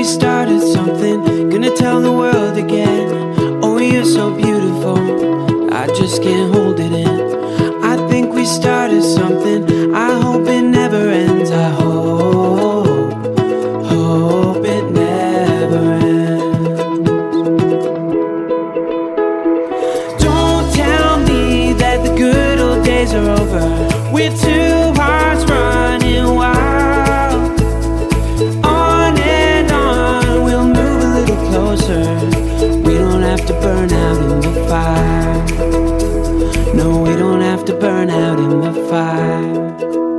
we started something. Gonna tell the world again. Oh, you're so beautiful. I just can't hold. To burn out in the fire.